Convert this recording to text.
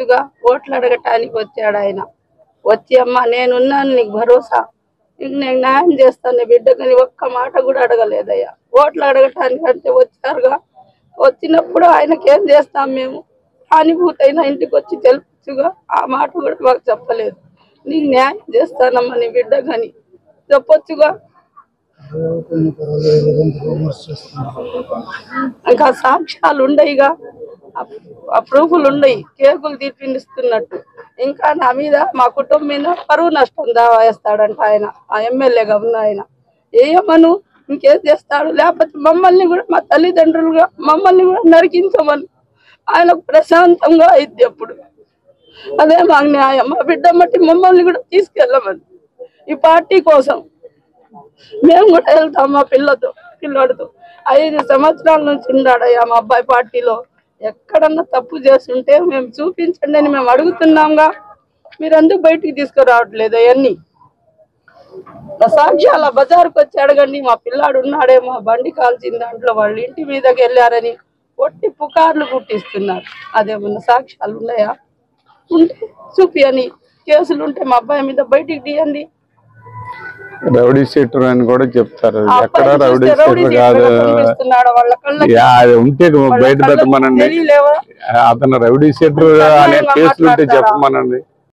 చెప్పొచ్చుగా ఓట్లు అడగటానికి వచ్చాడు ఆయన వచ్చి అమ్మ నేనున్నాను నీకు భరోసా. నీకు నేను న్యాయం చేస్తాను నీ బిడ్డకు ఒక్క మాట కూడా అడగలేదయ్యా. ఓట్లు అడగటానికి అంటే వచ్చారుగా. వచ్చినప్పుడు ఆయనకి ఏం చేస్తాం మేము? హానిభూతి అయినా ఇంటికి వచ్చి తెలుపుచ్చుగా ఆ మాట కూడా మాకు చెప్పలేదు. నీకు న్యాయం చేస్తానమ్మా నీ బిడ్డ కానీ చెప్పొచ్చుగా ఇంకా సాక్ష్యాలు ఉండయిగా ప్రూఫ్లు ఉండయి కేకులు తీర్పిస్తున్నట్టు ఇంకా నా మీద మా కుటుంబం మీద పరువు నష్టం దావా వేస్తాడంట ఆయన ఆ ఎమ్మెల్యేగా ఉన్న ఆయన. ఏమను ఇంకేం చేస్తాడు? లేకపోతే మమ్మల్ని కూడా మా తల్లిదండ్రులుగా మమ్మల్ని కూడా నరికించమని. ఆయనకు ప్రశాంతంగా అయింది అప్పుడు అదే మాకు న్యాయం. మా బిడ్డ మట్టి మమ్మల్ని కూడా తీసుకెళ్ళమని. ఈ పార్టీ కోసం మేము కూడా వెళ్తాం మా పిల్లతో పిల్లడితో. ఐదు సంవత్సరాల నుంచి ఉన్నాడయ్యా మా అబ్బాయి పార్టీలో. ఎక్కడన్నా తప్పు చేస్తుంటే మేము చూపించండి అని మేము అడుగుతున్నాంగా. మీరు ఎందుకు బయటికి తీసుకురావట్లేదు అవన్నీ? సాక్ష్యాల బజార్కి వచ్చి అడగండి మా పిల్లాడు ఉన్నాడే మా బండి కాల్చిన దాంట్లో వాళ్ళు ఇంటి మీదకి వెళ్ళారని ఒట్టి పుకార్లు పుట్టిస్తున్నారు అదేమన్నా సాక్ష్యాలు ఉన్నాయా? ఉంటే చూపి అని కేసులు ఉంటే మా అబ్బాయి మీద బయటికి తీయండి. రౌడీ షీటర్ అని కూడా చెప్తారు. ఎక్కడ రౌడీ షీటర్ కాదు. అది ఉంటే బయట పెట్టమనండి. అతను రౌడీ షీటర్ అనే కేసులు ఉంటే? చెప్పమనండి.